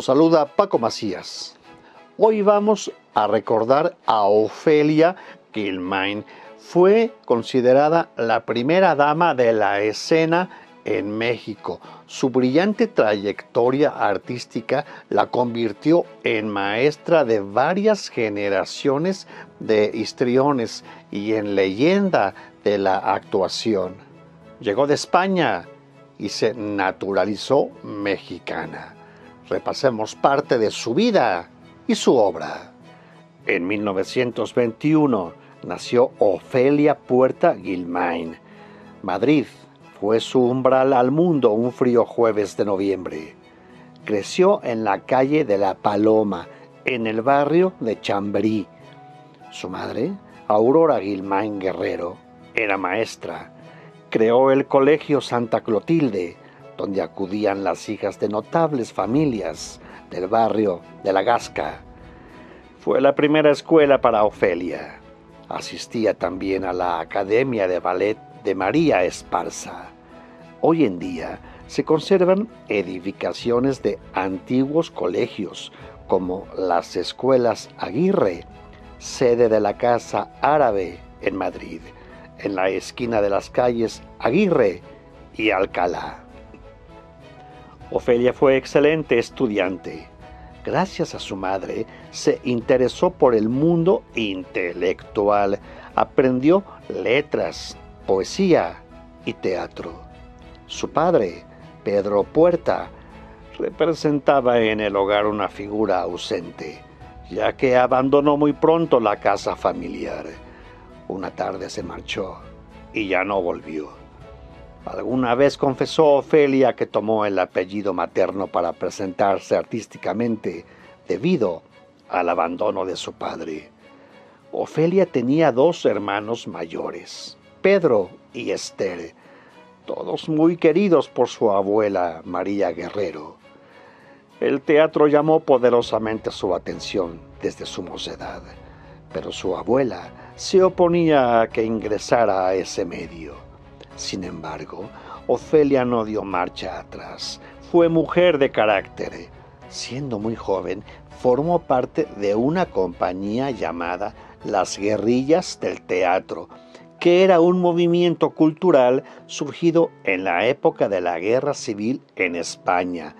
Saluda Paco Macías. Hoy vamos a recordar a Ofelia Gilmain. Fue considerada la primera dama de la escena en México. Su brillante trayectoria artística la convirtió en maestra de varias generaciones de histriones y en leyenda de la actuación. Llegó de España y se naturalizó mexicana. Repasemos parte de su vida y su obra. En 1921 nació Ofelia Puerta Gilmain, Madrid, fue su umbral al mundo un frío jueves de noviembre. Creció en la calle de la Paloma, en el barrio de Chambrí. Su madre, Aurora Gilmain Guerrero, era maestra. Creó el Colegio Santa Clotilde, donde acudían las hijas de notables familias del barrio de La Gasca. Fue la primera escuela para Ofelia. Asistía también a la Academia de Ballet de María Esparza. Hoy en día se conservan edificaciones de antiguos colegios como las escuelas Aguirre, sede de la Casa Árabe en Madrid, en la esquina de las calles Aguirre y Alcalá. Ofelia fue excelente estudiante. Gracias a su madre, se interesó por el mundo intelectual. Aprendió letras, poesía y teatro. Su padre, Pedro Puerta, representaba en el hogar una figura ausente, ya que abandonó muy pronto la casa familiar. Una tarde se marchó y ya no volvió. Alguna vez confesó Ofelia que tomó el apellido materno para presentarse artísticamente debido al abandono de su padre. Ofelia tenía dos hermanos mayores, Pedro y Esther, todos muy queridos por su abuela María Guerrero. El teatro llamó poderosamente su atención desde su mocedad, pero su abuela se oponía a que ingresara a ese medio. Sin embargo, Ofelia no dio marcha atrás. Fue mujer de carácter. Siendo muy joven, formó parte de una compañía llamada Las Guerrillas del Teatro, que era un movimiento cultural surgido en la época de la Guerra Civil en España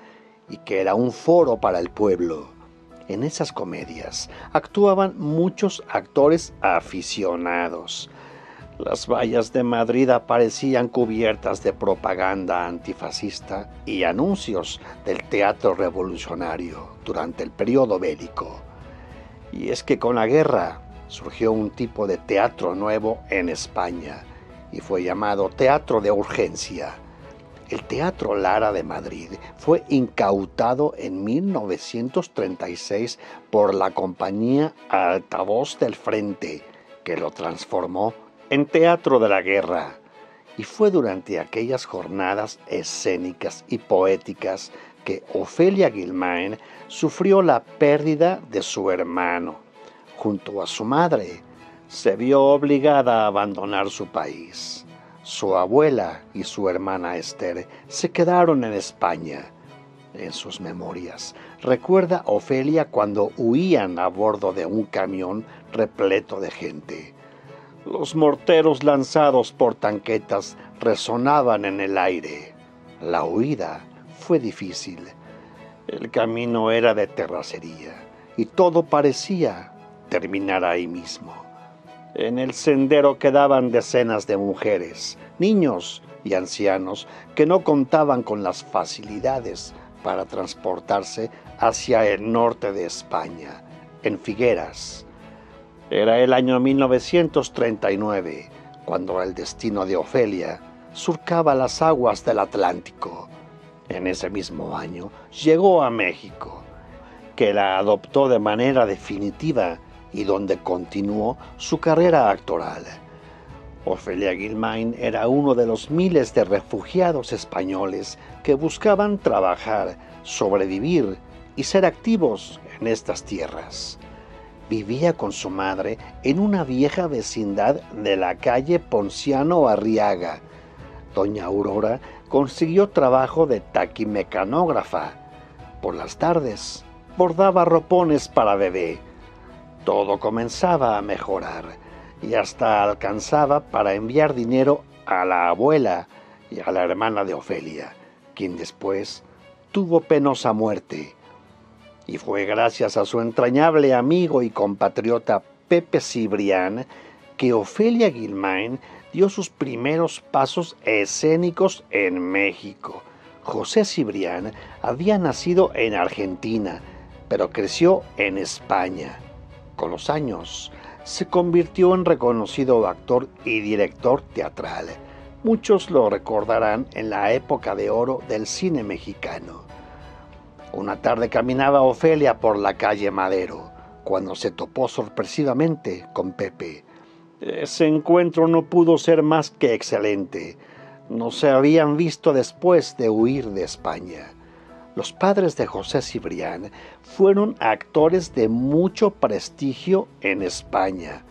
y que era un foro para el pueblo. En esas comedias actuaban muchos actores aficionados. Las vallas de Madrid aparecían cubiertas de propaganda antifascista y anuncios del teatro revolucionario durante el periodo bélico. Y es que con la guerra surgió un tipo de teatro nuevo en España y fue llamado teatro de urgencia. El Teatro Lara de Madrid fue incautado en 1936 por la compañía Altavoz del Frente, que lo transformó en Teatro de la Guerra. Y fue durante aquellas jornadas escénicas y poéticas que Ofelia Guilmain sufrió la pérdida de su hermano junto a su madre, se vio obligada a abandonar su país. Su abuela y su hermana Esther se quedaron en España. En sus memorias, recuerda Ofelia cuando huían a bordo de un camión repleto de gente. Los morteros lanzados por tanquetas resonaban en el aire. La huida fue difícil. El camino era de terracería y todo parecía terminar ahí mismo. En el sendero quedaban decenas de mujeres, niños y ancianos que no contaban con las facilidades para transportarse hacia el norte de España, en Figueras. Era el año 1939, cuando el destino de Ofelia surcaba las aguas del Atlántico. En ese mismo año llegó a México, que la adoptó de manera definitiva y donde continuó su carrera actoral. Ofelia Gilmain era uno de los miles de refugiados españoles que buscaban trabajar, sobrevivir y ser activos en estas tierras. Vivía con su madre en una vieja vecindad de la calle Ponciano Arriaga. Doña Aurora consiguió trabajo de taquimecanógrafa Por las tardes, bordaba ropones para bebé. Todo comenzaba a mejorar y hasta alcanzaba para enviar dinero a la abuela y a la hermana de Ofelia, quien después tuvo penosa muerte. Y fue gracias a su entrañable amigo y compatriota Pepe Cibrián que Ofelia Guilmain dio sus primeros pasos escénicos en México. José Cibrián había nacido en Argentina, pero creció en España. Con los años, se convirtió en reconocido actor y director teatral. Muchos lo recordarán en la época de oro del cine mexicano. Una tarde caminaba Ofelia por la calle Madero, cuando se topó sorpresivamente con Pepe. Ese encuentro no pudo ser más que excelente. No se habían visto después de huir de España. Los padres de José Cibrián fueron actores de mucho prestigio en España.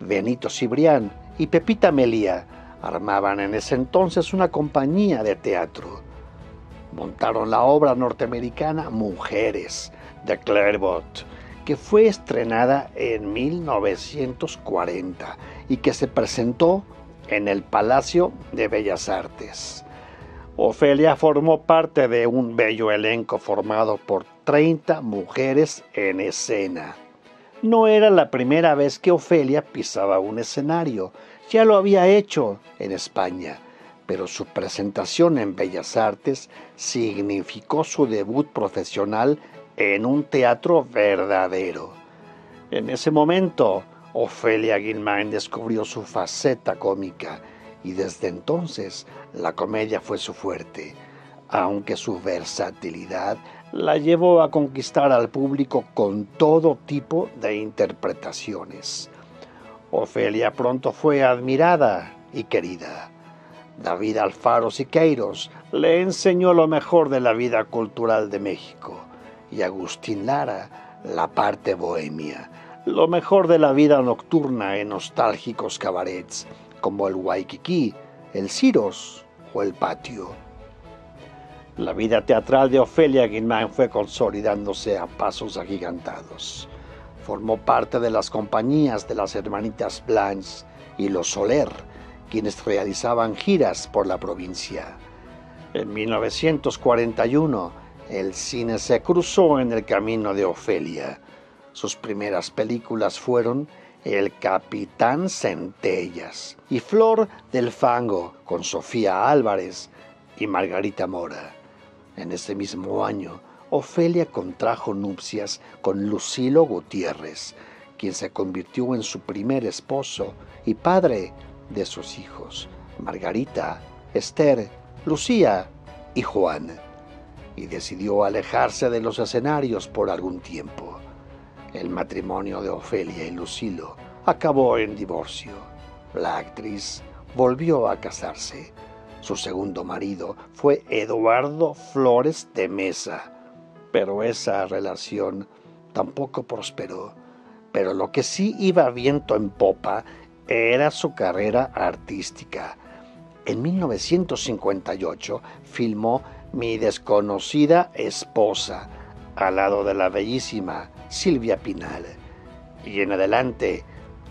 Benito Cibrián y Pepita Melía armaban en ese entonces una compañía de teatro. Montaron la obra norteamericana Mujeres de Clairvaux, que fue estrenada en 1940 y que se presentó en el Palacio de Bellas Artes. Ofelia formó parte de un bello elenco formado por 30 mujeres en escena. No era la primera vez que Ofelia pisaba un escenario, ya lo había hecho en España, pero su presentación en Bellas Artes significó su debut profesional en un teatro verdadero. En ese momento, Ofelia Guilmain descubrió su faceta cómica y desde entonces la comedia fue su fuerte, aunque su versatilidad la llevó a conquistar al público con todo tipo de interpretaciones. Ofelia pronto fue admirada y querida. David Alfaro Siqueiros le enseñó lo mejor de la vida cultural de México y Agustín Lara la parte bohemia, lo mejor de la vida nocturna en nostálgicos cabarets como el Waikiki, el Ciros o el Patio. La vida teatral de Ofelia Guilmain fue consolidándose a pasos agigantados. Formó parte de las compañías de las hermanitas Blanche y los Soler, quienes realizaban giras por la provincia. En 1941, el cine se cruzó en el camino de Ofelia. Sus primeras películas fueron el capitán Centellas y Flor del Fango con Sofía Álvarez y Margarita Mora. En ese mismo año, Ofelia contrajo nupcias con Lucilo Gutiérrez, quien se convirtió en su primer esposo y padre de sus hijos, Margarita, Esther, Lucía y Juan, y decidió alejarse de los escenarios por algún tiempo. El matrimonio de Ofelia y Lucilo acabó en divorcio. La actriz volvió a casarse. Su segundo marido fue Eduardo Flores de Mesa, pero esa relación tampoco prosperó. Pero lo que sí iba viento en popa era su carrera artística. En 1958 filmó Mi desconocida esposa, al lado de la bellísima Silvia Pinal. Y en adelante,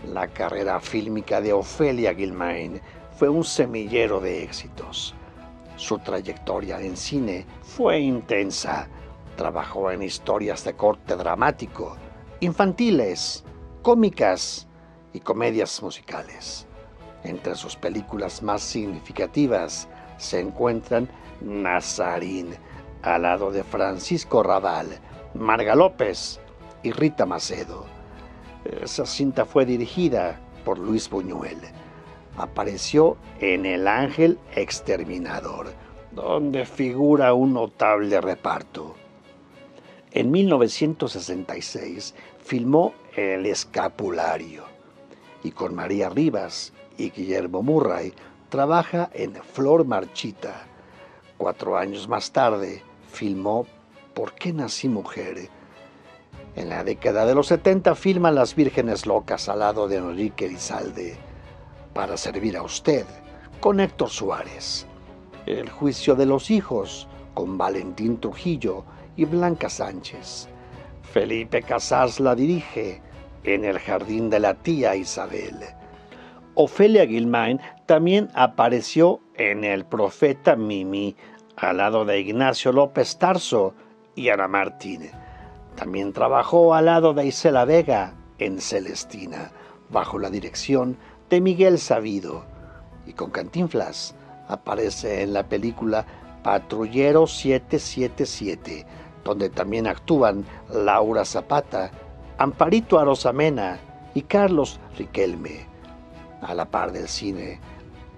la carrera fílmica de Ofelia Guilmain fue un semillero de éxitos. Su trayectoria en cine fue intensa. Trabajó en historias de corte dramático, infantiles, cómicas y comedias musicales. Entre sus películas más significativas se encuentran Nazarín, al lado de Francisco Raval, Marga López y Rita Macedo. Esa cinta fue dirigida por Luis Buñuel. Apareció en El Ángel Exterminador, donde figura un notable reparto. En 1966 filmó El Escapulario y con María Rivas y Guillermo Murray trabaja en Flor Marchita. Cuatro años más tarde filmó ¿Por qué nací mujer? En la década de los 70 filma Las Vírgenes Locas al lado de Enrique Lizalde para servir a usted con Héctor Suárez. El juicio de los hijos con Valentín Trujillo y Blanca Sánchez. Felipe Casas la dirige en el jardín de la tía Isabel. Ofelia Gilmain también apareció en El Profeta Mimi, al lado de Ignacio López Tarso y Ana Martín. También trabajó al lado de Isela Vega en Celestina, bajo la dirección de Miguel Sabido. Y con Cantinflas aparece en la película Patrullero 777, donde también actúan Laura Zapata, Amparito Arosamena y Carlos Riquelme. A la par del cine,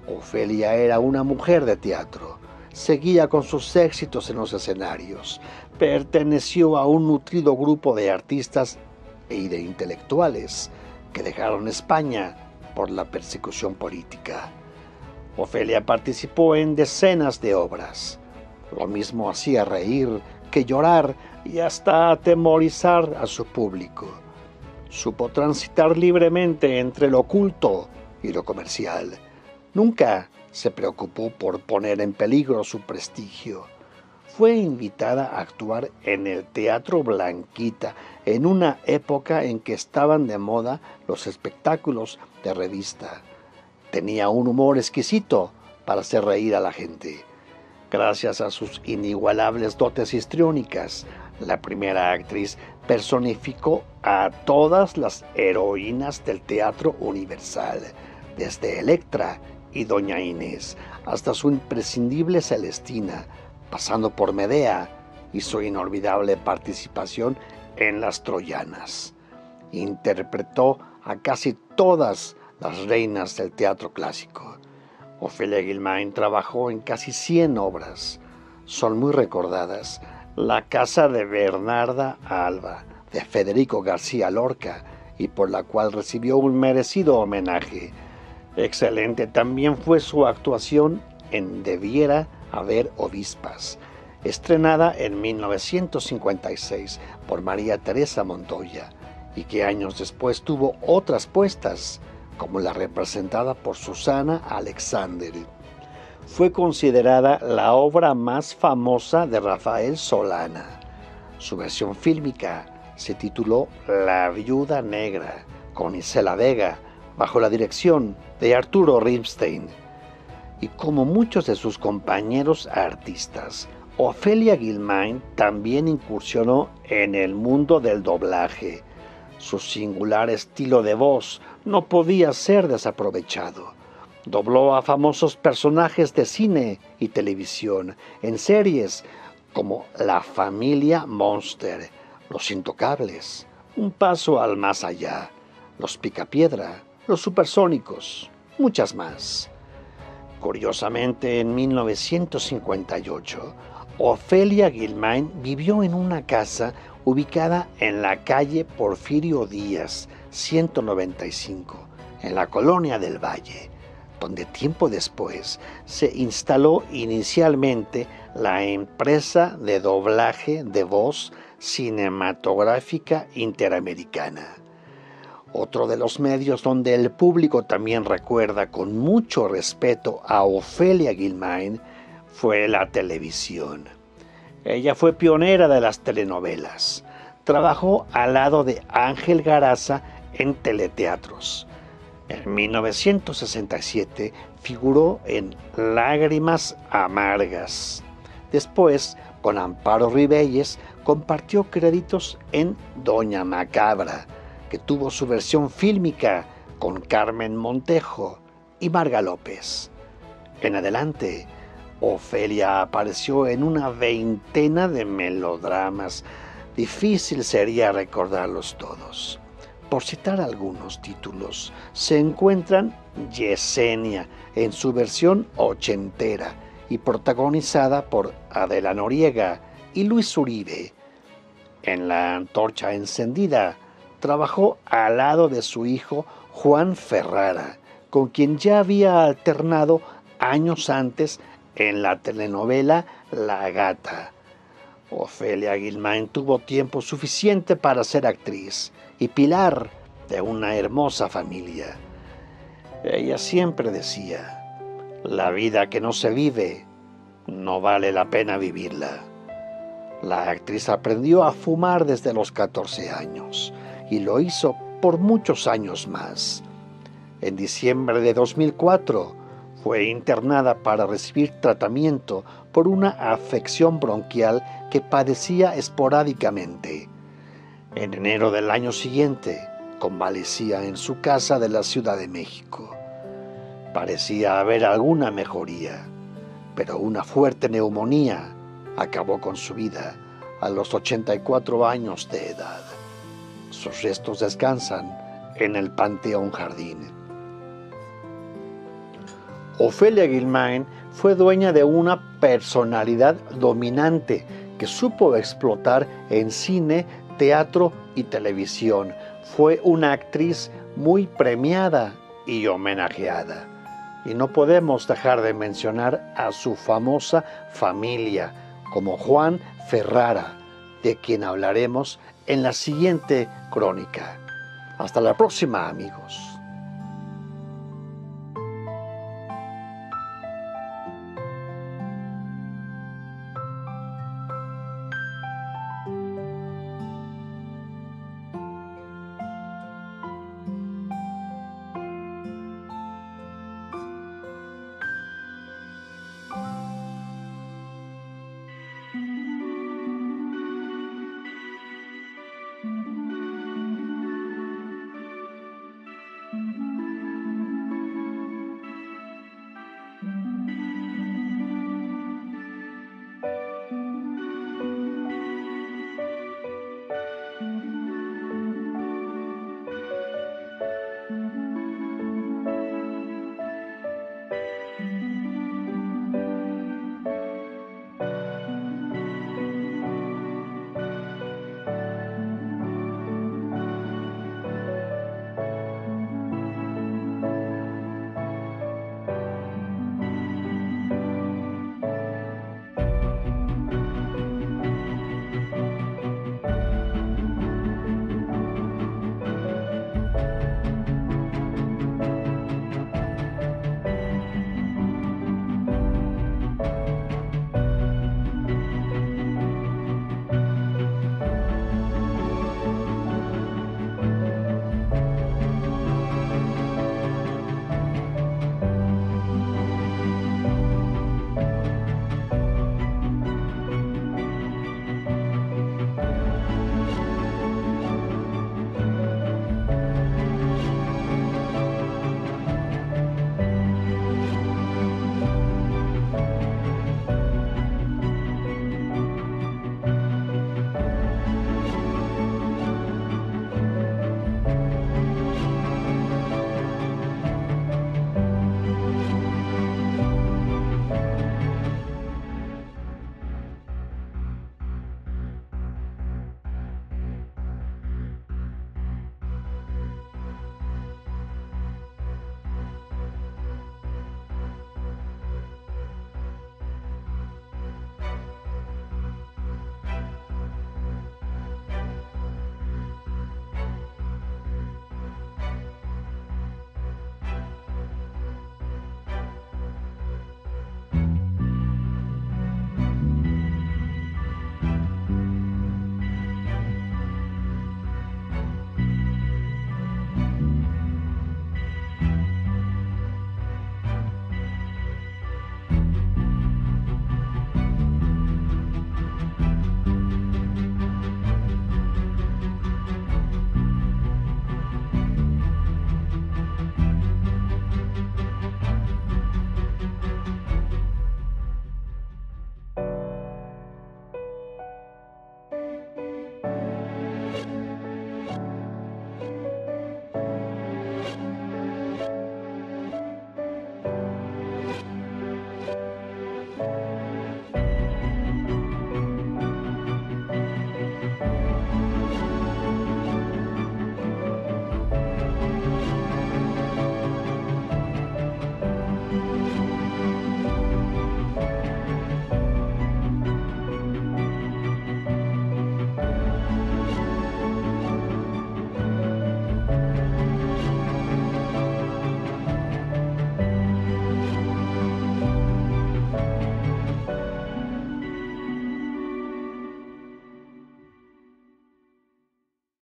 Ofelia era una mujer de teatro. Seguía con sus éxitos en los escenarios. Perteneció a un nutrido grupo de artistas y de intelectuales que dejaron España por la persecución política. Ofelia participó en decenas de obras. Lo mismo hacía reír que llorar y hasta atemorizar a su público. Supo transitar libremente entre lo oculto y lo comercial. Nunca se preocupó por poner en peligro su prestigio. Fue invitada a actuar en el Teatro Blanquita en una época en que estaban de moda los espectáculos de revista. Tenía un humor exquisito para hacer reír a la gente. Gracias a sus inigualables dotes histriónicas, la primera actriz personificó a todas las heroínas del teatro universal, desde Electra y Doña Inés hasta su imprescindible Celestina, pasando por Medea y su inolvidable participación en Las Troyanas. Interpretó a casi todas las reinas del teatro clásico. Ofelia Gilmain trabajó en casi 100 obras. Son muy recordadas La casa de Bernarda Alba, de Federico García Lorca, y por la cual recibió un merecido homenaje. Excelente también fue su actuación en Debiera haber obispas, estrenada en 1956 por María Teresa Montoya, y que años después tuvo otras puestas como la representada por Susana Alexander. Fue considerada la obra más famosa de Rafael Solana. Su versión fílmica se tituló La Viuda Negra, con Isela Vega, bajo la dirección de Arturo Ripstein. Y como muchos de sus compañeros artistas, Ofelia Gilmain también incursionó en el mundo del doblaje. Su singular estilo de voz no podía ser desaprovechado. Dobló a famosos personajes de cine y televisión en series como La familia Monster, Los Intocables, Un paso al más allá, Los Picapiedra, Los Supersónicos, muchas más. Curiosamente, en 1958, Ofelia Gilmain vivió en una casa ubicada en la calle Porfirio Díaz, 195, en la colonia del Valle, donde tiempo después se instaló inicialmente la empresa de doblaje de voz cinematográfica interamericana. Otro de los medios donde el público también recuerda con mucho respeto a Ofelia Gilmain fue la televisión. Ella fue pionera de las telenovelas. Trabajó al lado de Ángel Garaza en teleteatros. En 1967 figuró en Lágrimas Amargas. Después, con Amparo Ribelles, compartió créditos en Doña Macabra, que tuvo su versión fílmica con Carmen Montejo y Marga López. En adelante, Ofelia apareció en una veintena de melodramas. Difícil sería recordarlos todos. Por citar algunos títulos, se encuentran Yesenia en su versión ochentera y protagonizada por Adela Noriega y Luis Uribe. En La Antorcha Encendida trabajó al lado de su hijo Juan Ferrara, con quien ya había alternado años antes en la telenovela La Gata. Ofelia Gilmain tuvo tiempo suficiente para ser actriz y pilar de una hermosa familia. Ella siempre decía, la vida que no se vive, no vale la pena vivirla. La actriz aprendió a fumar desde los 14 años y lo hizo por muchos años más. En diciembre de 2004 fue internada para recibir tratamiento por una afección bronquial que padecía esporádicamente. En enero del año siguiente, convalecía en su casa de la Ciudad de México. Parecía haber alguna mejoría, pero una fuerte neumonía acabó con su vida a los 84 años de edad. Sus restos descansan en el Panteón Jardín. Ofelia Guilmain fue dueña de una personalidad dominante que supo explotar en cine, teatro y televisión. Fue una actriz muy premiada y homenajeada. Y no podemos dejar de mencionar a su famosa familia, como Juan Ferrara, de quien hablaremos en la siguiente crónica. Hasta la próxima amigos.